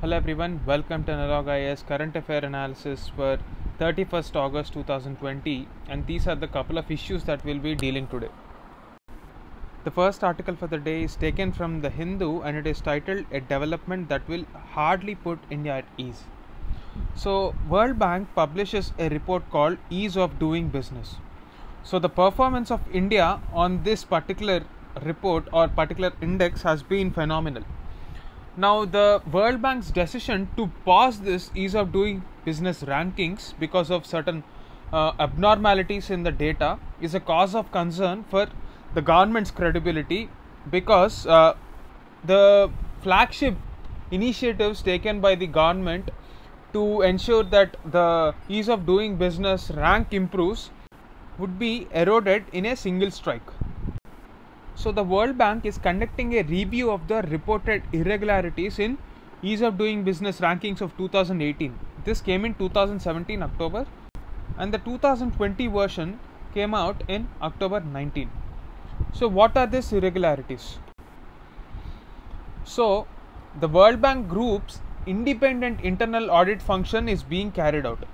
Hello everyone, welcome to Analog IAS current affair analysis for 31st August 2020 and these are the couple of issues that we'll be dealing today. The first article for the day is taken from the Hindu and it is titled a development that will hardly put India at ease. So World Bank publishes a report called Ease of Doing Business. So the performance of India on this particular report or particular index has been phenomenal. Now, the World Bank's decision to pause this ease of doing business rankings because of certain uh, abnormalities in the data is a cause of concern for the government's credibility because uh, the flagship initiatives taken by the government to ensure that the ease of doing business rank improves would be eroded in a single strike. So the World Bank is conducting a review of the reported irregularities in ease of doing business rankings of 2018. This came in 2017 October and the 2020 version came out in October 19. So what are these irregularities? So the World Bank group's independent internal audit function is being carried out.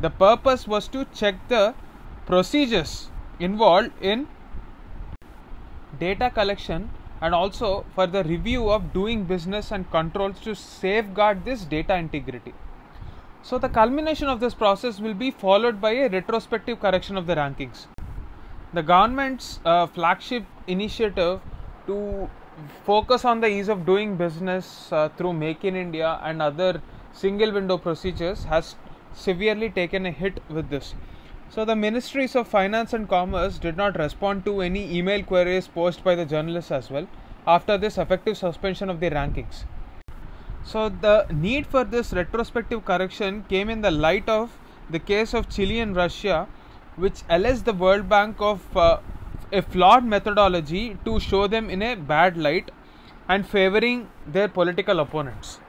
The purpose was to check the procedures involved in data collection and also for the review of doing business and controls to safeguard this data integrity. So the culmination of this process will be followed by a retrospective correction of the rankings. The government's uh, flagship initiative to focus on the ease of doing business uh, through Make in India and other single window procedures has severely taken a hit with this. So the ministries of finance and commerce did not respond to any email queries posed by the journalists as well after this effective suspension of the rankings. So the need for this retrospective correction came in the light of the case of Chile and Russia which alleged the World Bank of uh, a flawed methodology to show them in a bad light and favoring their political opponents.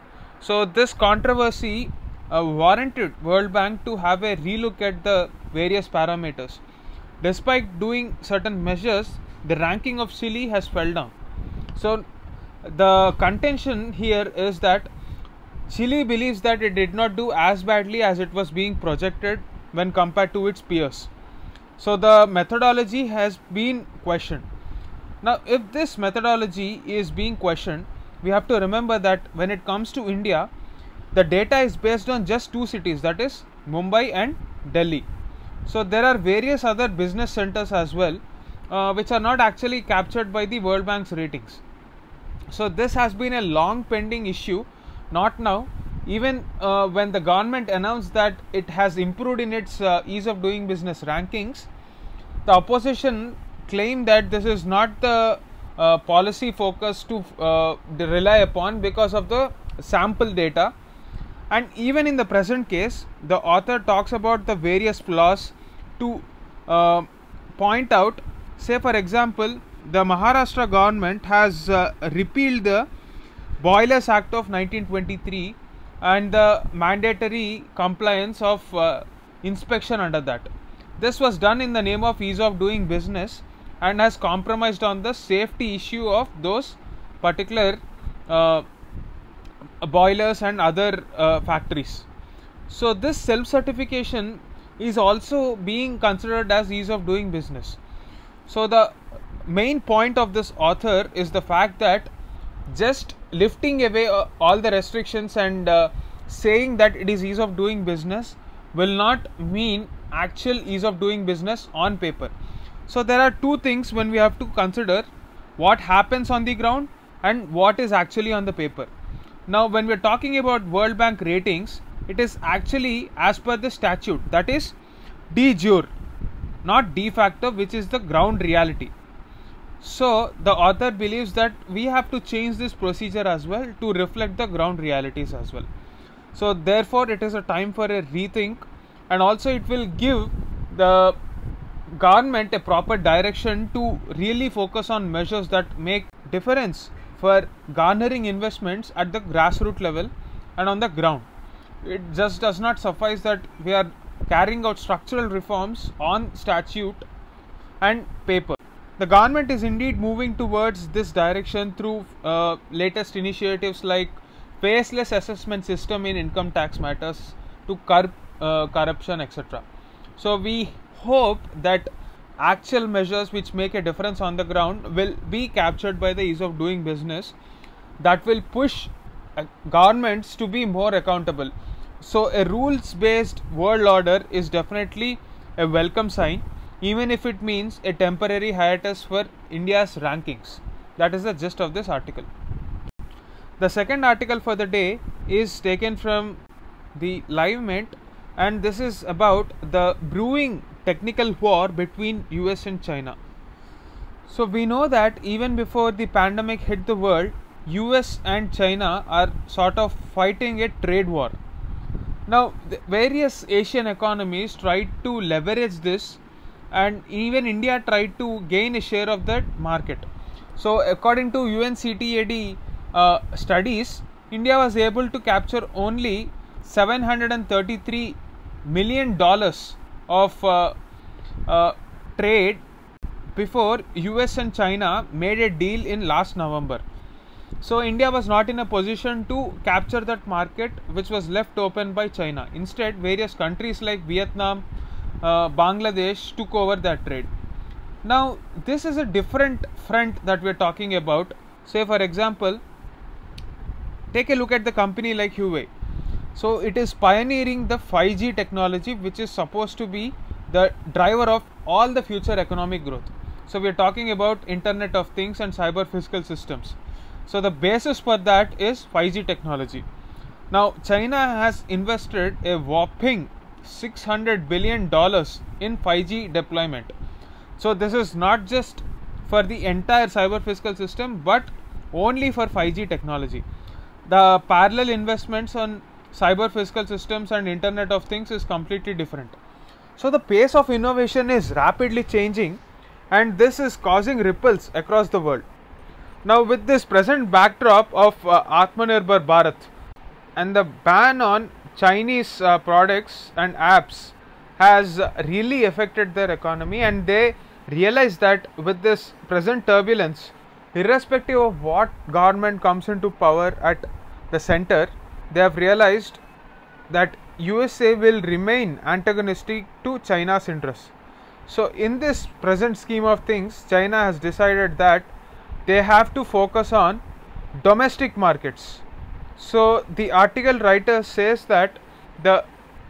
So this controversy Uh, warranted World Bank to have a relook at the various parameters. Despite doing certain measures, the ranking of Chile has fell down. So the contention here is that Chile believes that it did not do as badly as it was being projected when compared to its peers. So the methodology has been questioned. Now, if this methodology is being questioned, we have to remember that when it comes to India, the data is based on just two cities that is Mumbai and Delhi. So there are various other business centers as well uh, which are not actually captured by the World Bank's ratings. So this has been a long pending issue, not now. Even uh, when the government announced that it has improved in its uh, ease of doing business rankings, the opposition claimed that this is not the uh, policy focus to uh, rely upon because of the sample data and even in the present case the author talks about the various flaws to uh, point out. Say for example the maharashtra government has uh, repealed the boilers act of 1923 and the mandatory compliance of uh, inspection under that. This was done in the name of ease of doing business and has compromised on the safety issue of those particular uh, boilers and other uh, factories. So this self certification is also being considered as ease of doing business. So the main point of this author is the fact that just lifting away uh, all the restrictions and uh, saying that it is ease of doing business will not mean actual ease of doing business on paper. So there are two things when we have to consider what happens on the ground and what is actually on the paper. Now, when we are talking about World Bank ratings, it is actually as per the statute that is de jure, not de facto, which is the ground reality. So, the author believes that we have to change this procedure as well to reflect the ground realities as well. So, therefore, it is a time for a rethink, and also it will give the government a proper direction to really focus on measures that make difference for garnering investments at the grassroots level and on the ground. It just does not suffice that we are carrying out structural reforms on statute and paper. The government is indeed moving towards this direction through uh, latest initiatives like faceless assessment system in income tax matters to curb uh, corruption, etc. So we hope that actual measures which make a difference on the ground will be captured by the ease of doing business that will push uh, governments to be more accountable. So a rules based world order is definitely a welcome sign even if it means a temporary hiatus for india's rankings. That is the gist of this article. The second article for the day is taken from the live mint and this is about the brewing technical war between US and China. So we know that even before the pandemic hit the world, US and China are sort of fighting a trade war. Now, various Asian economies tried to leverage this, and even India tried to gain a share of that market. So, according to UNCTAD uh, studies, India was able to capture only 733 million dollars of uh, uh, trade before US and China made a deal in last November. So India was not in a position to capture that market which was left open by China. Instead, various countries like Vietnam, uh, Bangladesh took over that trade. Now, this is a different front that we are talking about. Say, for example, take a look at the company like Huawei. So, it is pioneering the 5G technology, which is supposed to be the driver of all the future economic growth. So, we are talking about Internet of Things and cyber physical systems. So, the basis for that is 5G technology. Now, China has invested a whopping 600 billion dollars in 5G deployment. So, this is not just for the entire cyber physical system but only for 5G technology. The parallel investments on cyber physical systems and Internet of Things is completely different. So, the pace of innovation is rapidly changing and this is causing ripples across the world. Now, with this present backdrop of uh, Atmanirbhar Bharat and the ban on Chinese uh, products and apps has really affected their economy, and they realize that with this present turbulence, irrespective of what government comes into power at the center, they have realized that USA will remain antagonistic to China's interests. So, in this present scheme of things, China has decided that they have to focus on domestic markets. So, the article writer says that the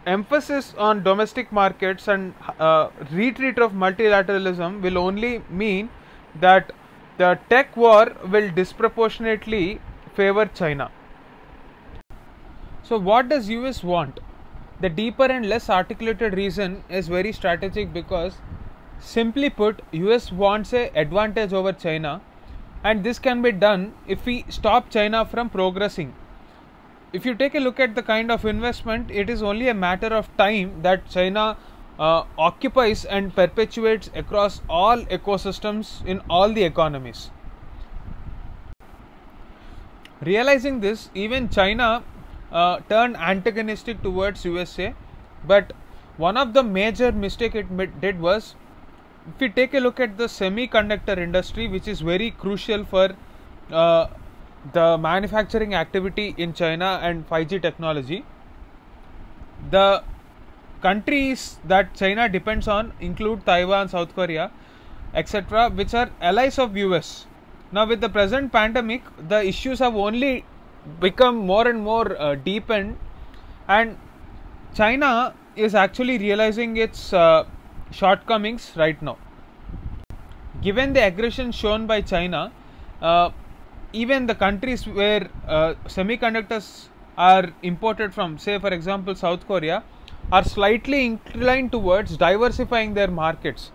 emphasis on domestic markets and uh, retreat of multilateralism will only mean that the tech war will disproportionately favor China. So, what does US want? The deeper and less articulated reason is very strategic because simply put US wants a advantage over China and this can be done if we stop China from progressing. If you take a look at the kind of investment, it is only a matter of time that China uh, occupies and perpetuates across all ecosystems in all the economies. Realizing this, even China uh, turned antagonistic towards USA. But one of the major mistake it did was, if we take a look at the semiconductor industry, which is very crucial for uh, the manufacturing activity in China and 5G technology, the countries that China depends on include Taiwan, South Korea, etc., which are allies of US. Now, with the present pandemic, the issues have only become more and more uh, deepened. And china is actually realizing its uh, shortcomings right now. Given the aggression shown by china uh, even the countries where uh, semiconductors are imported from say for example south korea are slightly inclined towards diversifying their markets.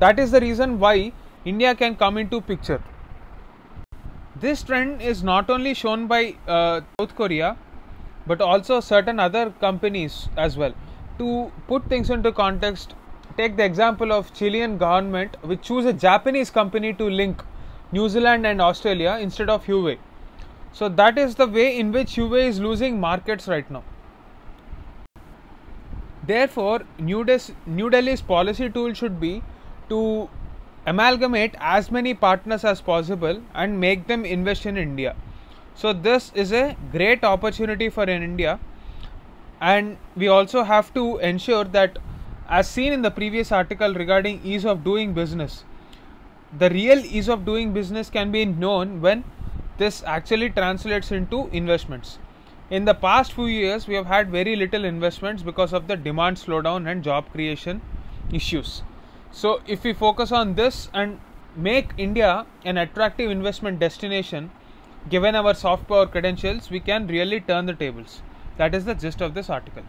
That is the reason why india can come into picture this trend is not only shown by uh, South Korea but also certain other companies as well. To put things into context, take the example of Chilean government which choose a Japanese company to link New Zealand and Australia instead of Huawei. So that is the way in which Huawei is losing markets right now. Therefore, New Delhi's policy tool should be to amalgamate as many partners as possible and make them invest in India. So, this is a great opportunity for in India, and we also have to ensure that, as seen in the previous article regarding ease of doing business, the real ease of doing business can be known when this actually translates into investments. In the past few years, we have had very little investments because of the demand slowdown and job creation issues. So, if we focus on this and make India an attractive investment destination, given our soft power credentials, we can really turn the tables. That is the gist of this article.